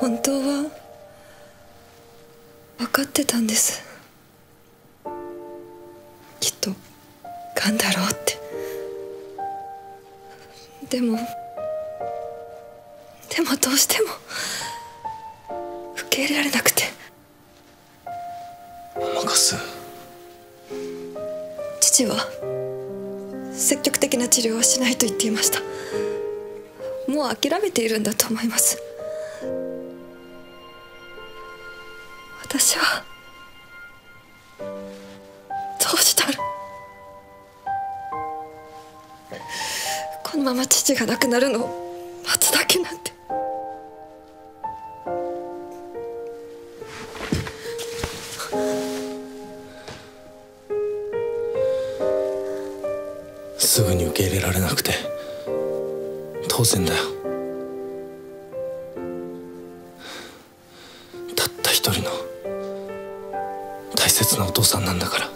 本当は分かってたんです。きっとがんだろうって。でもでもどうしても受け入れられなくて。甘かす父は積極的な治療はしないと言っていました。もう諦めているんだと思います私はどうしたらこのまま父が亡くなるのを待つだけなんて。すぐに受け入れられなくて当然だよ。たった一人の大切なお父さんなんだから。